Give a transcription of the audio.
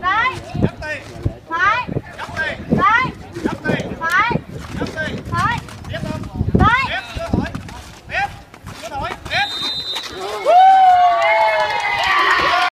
Đấy.